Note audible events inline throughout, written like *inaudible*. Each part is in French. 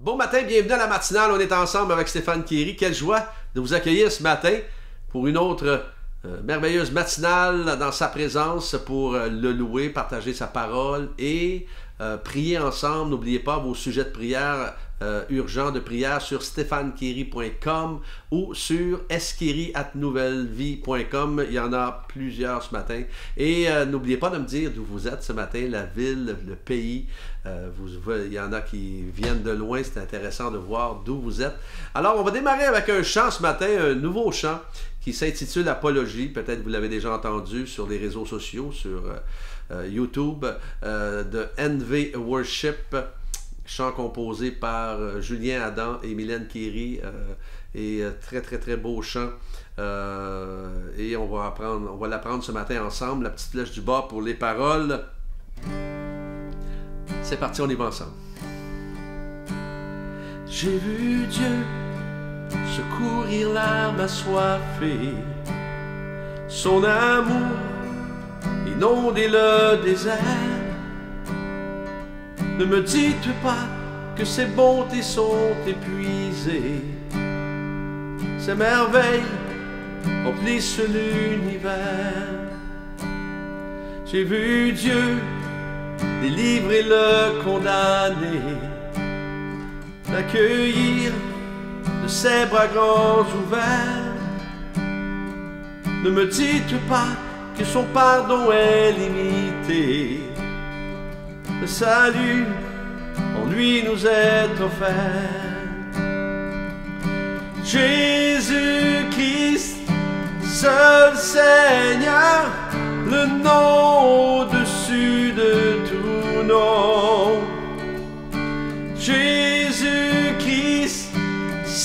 Bon matin, bienvenue à la matinale. On est ensemble avec Stéphane Kéry. Quelle joie de vous accueillir ce matin pour une autre euh, merveilleuse matinale dans sa présence pour euh, le louer, partager sa parole et euh, prier ensemble. N'oubliez pas vos sujets de prière urgents de prière sur stéphanekiri.com ou sur esquiri.nouvellevie.com. Il y en a plusieurs ce matin. Et n'oubliez pas de me dire d'où vous êtes ce matin, la ville, le pays. vous, il y en a qui viennent de loin. C'est intéressant de voir d'où vous êtes. Alors, on va démarrer avec un chant ce matin, un nouveau chant qui s'intitule Apologie. Peut-être vous l'avez déjà entendu sur les réseaux sociaux, sur euh, euh, YouTube, euh, de NV Worship, chant composé par Julien Adam et Mylène Kéry. et très, très, très beau chant. et on va, apprendre, on va l'apprendre ce matin ensemble. La petite flèche du bas pour les paroles. C'est parti, on y va ensemble. J'ai vu Dieu secourir l'âme assoiffée. Son amour inonder le désert. Ne me dites pas que ses bontés sont épuisées. Ses merveilles remplissent l'univers. J'ai vu Dieu délivrer le condamné, l'accueillir de ses bras grands ouverts. Ne me dites pas que son pardon est limité. Le salut en lui nous est offert. Jésus-Christ, seul Seigneur, le nom au-dessus de tout nom.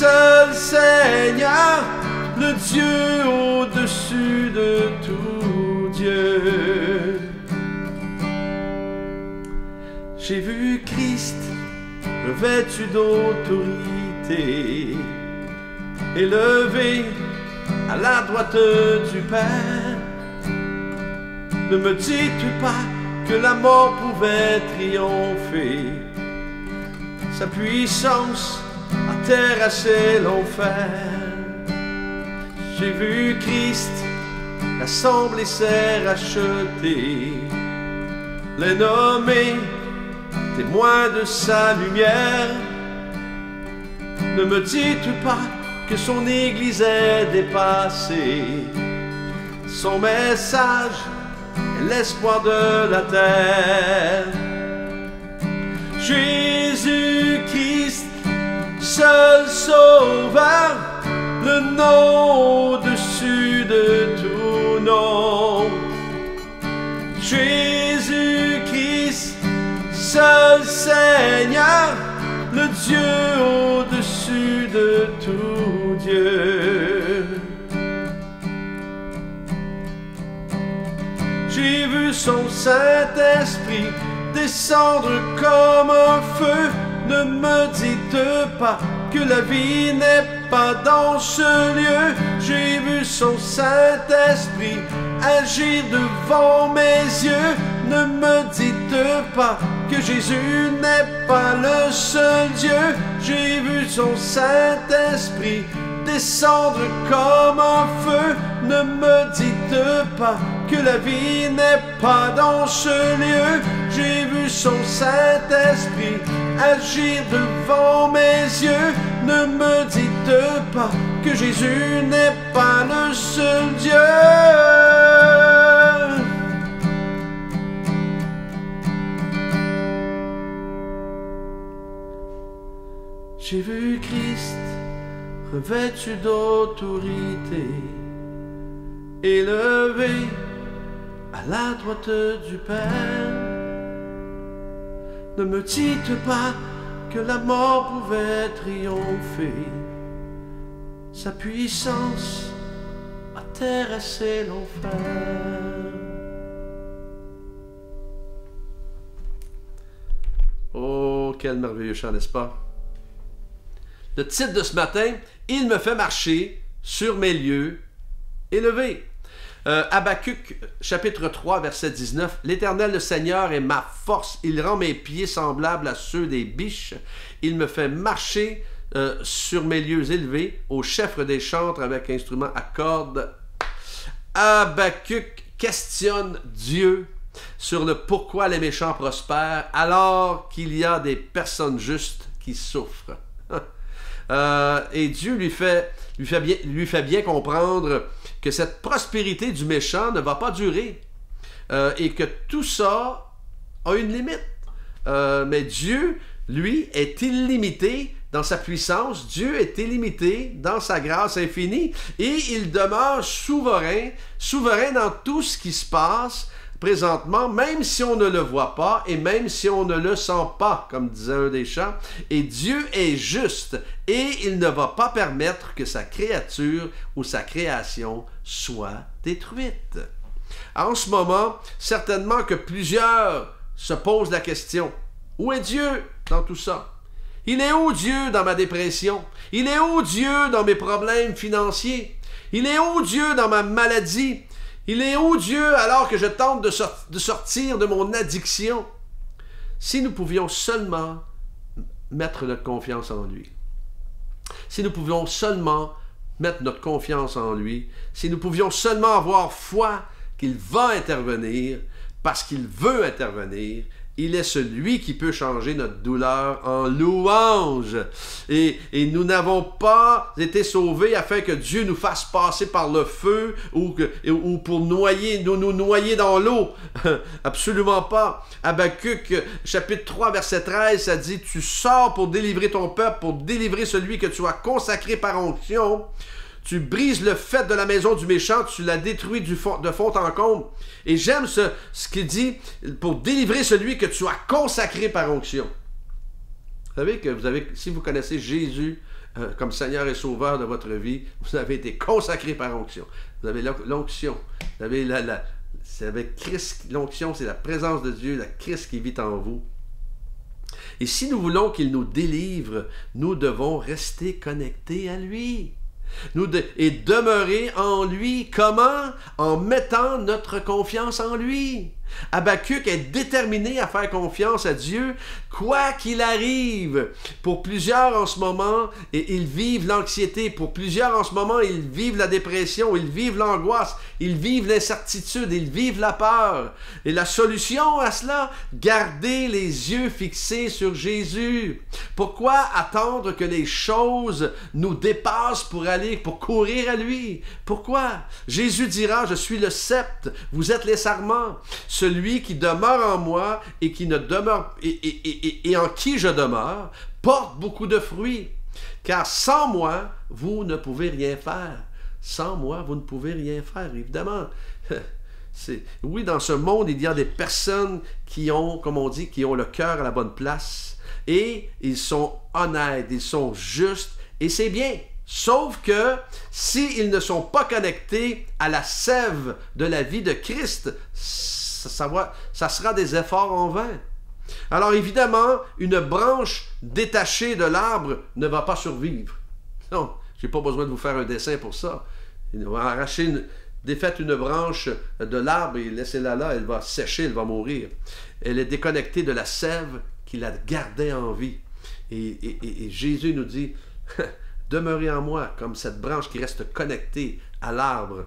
seul Seigneur, le Dieu J'ai vu Christ revêtu d'autorité, élevé à la droite du Père. Ne me dites pas que la mort pouvait triompher. Sa puissance terrasser l'enfer. J'ai vu Christ rassembler ses rachetés, les nommer témoins de sa lumière. Ne me dites pas que son Église est dépassée. Son message est l'espoir de la terre. Jésus-Christ seul sauveur, le nom au-dessus de tout nom. Jésus-Christ, Seigneur, le Dieu au-dessus de tout Dieu. J'ai vu son Saint-Esprit descendre comme un feu ne me dites pas que la vie n'est pas dans ce lieu. J'ai vu son Saint-Esprit agir devant mes yeux. Ne me dites pas que Jésus n'est pas le seul Dieu. J'ai vu son Saint-Esprit descendre comme un feu. Ne me dites pas que la vie n'est pas dans ce lieu. J'ai vu son Saint-Esprit agir devant mes yeux. Ne me dites pas que Jésus n'est pas le seul Dieu. J'ai vu Christ revêtu d'autorité, élevé à la droite du Père. Ne me dites pas que la mort pouvait triompher. Sa puissance a terrassé l'enfer. Oh, quel merveilleux chant, n'est-ce pas? Le titre de ce matin, Il me fait marcher sur mes lieux élevés. Euh, Habacuc, chapitre 3, verset 19. L'Éternel, le Seigneur, est ma force. Il rend mes pieds semblables à ceux des biches. Il me fait marcher euh, sur mes lieux élevés, au chef des chantres avec instrument à cordes. Habacuc questionne Dieu sur le pourquoi les méchants prospèrent alors qu'il y a des personnes justes qui souffrent. Euh, et Dieu lui fait, lui, fait bien, lui fait bien comprendre que cette prospérité du méchant ne va pas durer euh, et que tout ça a une limite. Euh, mais Dieu, lui, est illimité dans sa puissance, Dieu est illimité dans sa grâce infinie et il demeure souverain, souverain dans tout ce qui se passe présentement, même si on ne le voit pas et même si on ne le sent pas, comme disait un des chants. Et Dieu est juste et il ne va pas permettre que sa créature ou sa création soit détruite. En ce moment, certainement que plusieurs se posent la question, où est Dieu dans tout ça? Il est où Dieu dans ma dépression? Il est où Dieu dans mes problèmes financiers? Il est où Dieu dans ma maladie? Il est où Dieu alors que je tente de, de sortir de mon addiction? Si nous pouvions seulement mettre notre confiance en lui, si nous pouvions seulement mettre notre confiance en lui, si nous pouvions seulement avoir foi qu'il va intervenir, parce qu'il veut intervenir il est celui qui peut changer notre douleur en louange. Et, nous n'avons pas été sauvés afin que Dieu nous fasse passer par le feu ou, ou pour noyer, nous, nous noyer dans l'eau. *laughs* Absolument pas. Habacuc, chapitre 3, verset 13, ça dit, Tu sors pour délivrer ton peuple, pour délivrer celui que tu as consacré par onction. Tu brises le fait de la maison du méchant, tu la détruis de fond en comble. Et j'aime ce, qu'il dit pour délivrer celui que tu as consacré par onction. Vous savez que si vous connaissez Jésus euh, comme Seigneur et Sauveur de votre vie, vous avez été consacré par onction. Vous avez l'onction. Vous avez la, l'onction, c'est la présence de Dieu, la Christ qui vit en vous. Et si nous voulons qu'il nous délivre, nous devons rester connectés à lui et demeurer en lui. Comment En mettant notre confiance en lui. Habacuc est déterminé à faire confiance à Dieu, quoi qu'il arrive. Pour plusieurs en ce moment, ils vivent l'anxiété. Pour plusieurs en ce moment, ils vivent la dépression, ils vivent l'angoisse, ils vivent l'incertitude, ils vivent la peur. Et la solution à cela, garder les yeux fixés sur Jésus. Pourquoi attendre que les choses nous dépassent pour aller, pour courir à lui? Pourquoi? Jésus dira, je suis le sceptre, vous êtes les sarments celui qui demeure en moi et qui ne demeure et, en qui je demeure porte beaucoup de fruits. Car sans moi, vous ne pouvez rien faire. Sans moi, vous ne pouvez rien faire, évidemment. *laughs* oui, dans ce monde, il y a des personnes qui ont, comme on dit, qui ont le cœur à la bonne place et ils sont honnêtes, ils sont justes et c'est bien. Sauf que s'ils ne sont pas connectés à la sève de la vie de Christ, ça, sera des efforts en vain. Alors évidemment, une branche détachée de l'arbre ne va pas survivre. Non, je n'ai pas besoin de vous faire un dessin pour ça. Arracher, une, défaite une branche de l'arbre et laissez-la là, elle va sécher, elle va mourir. Elle est déconnectée de la sève qui la gardait en vie. Et Jésus nous dit, *laughs* demeurez en moi comme cette branche qui reste connectée à l'arbre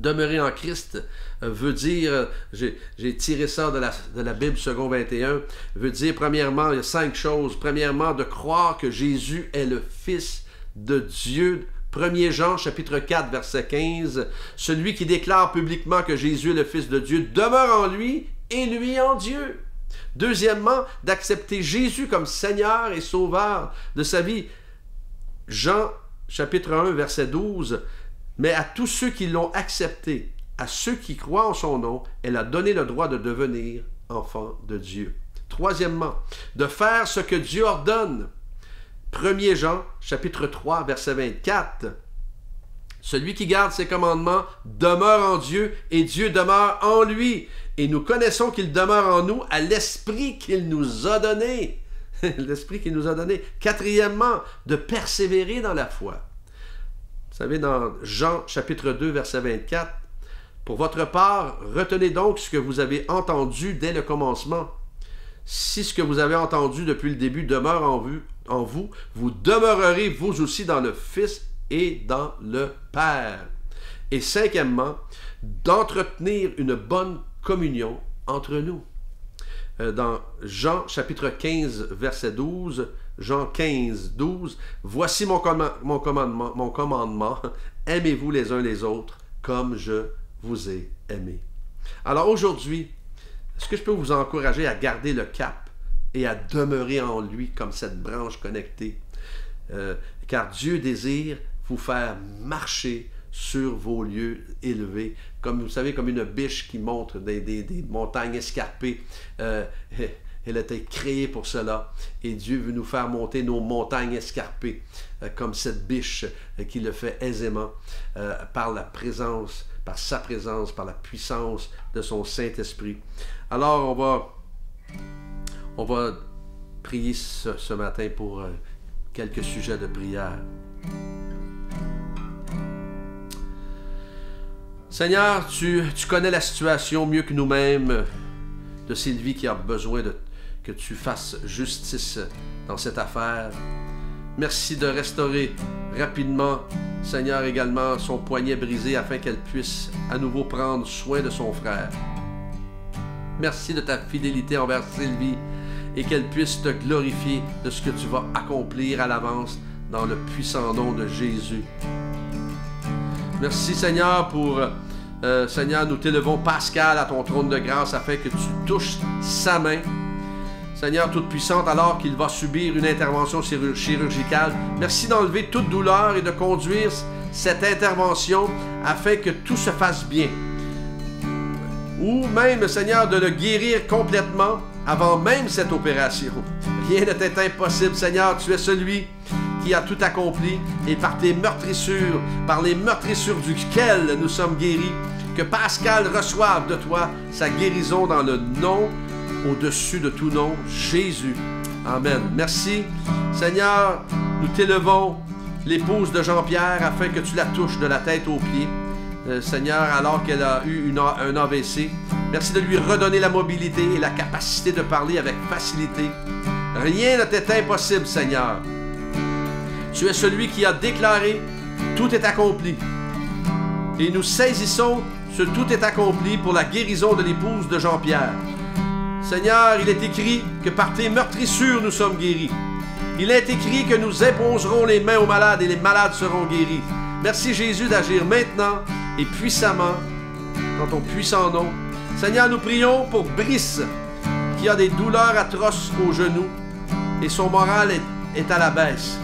demeurer en Christ euh, veut dire, j'ai tiré ça de la, Bible second 21, veut dire premièrement, il y a cinq choses. Premièrement, de croire que Jésus est le Fils de Dieu. 1 Jean chapitre 4 verset 15, celui qui déclare publiquement que Jésus est le Fils de Dieu demeure en lui et lui en Dieu. Deuxièmement, d'accepter Jésus comme Seigneur et Sauveur de sa vie. Jean chapitre 1 verset 12, mais à tous ceux qui l'ont accepté, à ceux qui croient en son nom, elle a donné le droit de devenir enfants de Dieu. Troisièmement, de faire ce que Dieu ordonne. 1 Jean, chapitre 3, verset 24. Celui qui garde ses commandements demeure en Dieu et Dieu demeure en lui. Et nous connaissons qu'il demeure en nous à l'esprit qu'il nous a donné. *laughs* l'esprit qu'il nous a donné. Quatrièmement, de persévérer dans la foi. Savez, dans Jean chapitre 2, verset 24, Pour votre part, retenez donc ce que vous avez entendu dès le commencement. Si ce que vous avez entendu depuis le début demeure en, vue, en vous, vous demeurerez vous aussi dans le Fils et dans le Père. Et cinquièmement, d'entretenir une bonne communion entre nous. Euh, dans Jean chapitre 15, verset 12, Jean 15, 12, Voici mon, mon commandement, mon commandement, *laughs* aimez-vous les uns les autres comme je vous ai aimé. Alors aujourd'hui, est-ce que je peux vous encourager à garder le cap et à demeurer en lui comme cette branche connectée? Euh, car Dieu désire vous faire marcher sur vos lieux élevés, comme vous savez, comme une biche qui monte des, montagnes escarpées. Euh, *laughs* elle a été créée pour cela. Et Dieu veut nous faire monter nos montagnes escarpées, euh, comme cette biche euh, qui le fait aisément par la présence, par sa présence, par la puissance de son Saint-Esprit. Alors, on va, on va prier ce, ce matin pour quelques sujets de prière. Seigneur, tu, connais la situation mieux que nous-mêmes de Sylvie qui a besoin que tu fasses justice dans cette affaire. Merci de restaurer rapidement, Seigneur, également son poignet brisé afin qu'elle puisse à nouveau prendre soin de son frère. Merci de ta fidélité envers Sylvie et qu'elle puisse te glorifier de ce que tu vas accomplir à l'avance dans le puissant nom de Jésus. Merci Seigneur pour, euh, Seigneur, nous t'élevons Pascal à ton trône de grâce afin que tu touches sa main. Seigneur Toute-Puissante, alors qu'il va subir une intervention chirurgicale, merci d'enlever toute douleur et de conduire cette intervention afin que tout se fasse bien. Ou même, Seigneur, de le guérir complètement avant même cette opération. Rien n'est impossible, Seigneur, tu es celui a tout accompli, et par tes meurtrissures, par les meurtrissures duquel nous sommes guéris, que Pascal reçoive de toi sa guérison dans le nom au-dessus de tout nom, Jésus. Amen. Merci. Seigneur, nous t'élevons l'épouse de Jean-Pierre afin que tu la touches de la tête aux pieds. Euh, Seigneur, alors qu'elle a eu une, un AVC. Merci de lui redonner la mobilité et la capacité de parler avec facilité. Rien n'était impossible, Seigneur. Tu es celui qui a déclaré tout est accompli. Et nous saisissons ce tout est accompli pour la guérison de l'épouse de Jean-Pierre. Seigneur, il est écrit que par tes meurtrissures nous sommes guéris. Il est écrit que nous imposerons les mains aux malades et les malades seront guéris. Merci Jésus d'agir maintenant et puissamment dans ton puissant nom. Seigneur, nous prions pour Brice qui a des douleurs atroces aux genoux et son moral est, est à la baisse.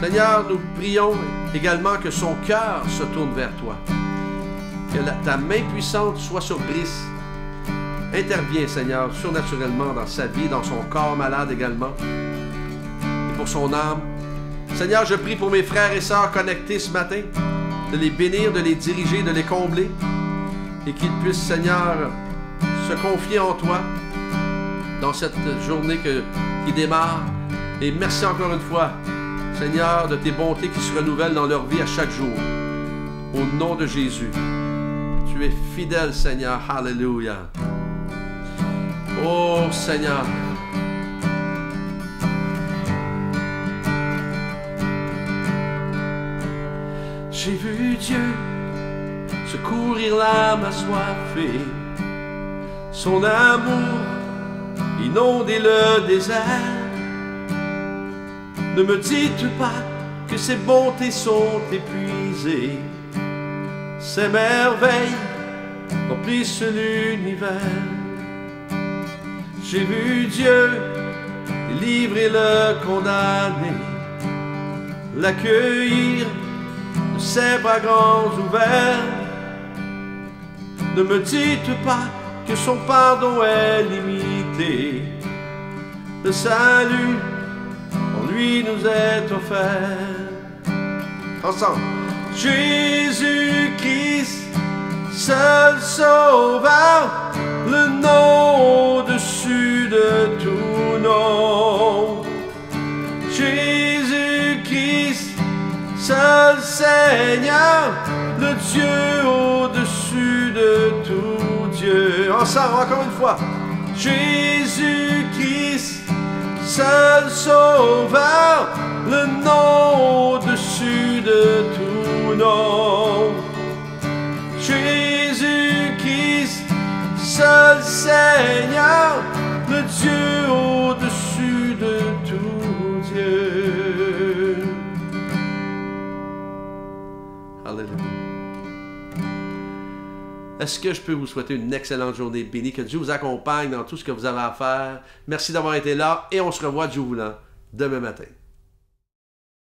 Seigneur, nous prions également que son cœur se tourne vers toi. Que ta main puissante soit sur Brice. Interviens, Seigneur, surnaturellement dans sa vie, dans son corps malade également. Et pour son âme. Seigneur, je prie pour mes frères et sœurs connectés ce matin, de les bénir, de les diriger, de les combler. Et qu'ils puissent, Seigneur, se confier en toi dans cette journée qui démarre. Et merci encore une fois Seigneur, de tes bontés qui se renouvellent dans leur vie à chaque jour. Au nom de Jésus. Tu es fidèle, Seigneur. Alléluia. Oh, Seigneur. J'ai vu Dieu secourir l'âme assoiffée, son amour inonder le désert ne me dites pas que ces bontés sont épuisées. Ces merveilles remplissent l'univers. J'ai vu Dieu délivrer le condamné, l'accueillir de ses bras grands ouverts. Ne me dites pas que son pardon est limité. Le salut lui nous est offert. Ensemble. Jésus-Christ, seul sauveur, le nom au-dessus de tout nom. Jésus-Christ, seul Seigneur, le Dieu au-dessus de Dieu. Ensemble, encore une fois. Jésus-Christ, seul sauveur, le nom de Est-ce que je peux vous souhaiter une excellente journée bénie? Que Dieu vous accompagne dans tout ce que vous avez à faire. Merci d'avoir été là et on se revoit, Dieu voulant, demain matin.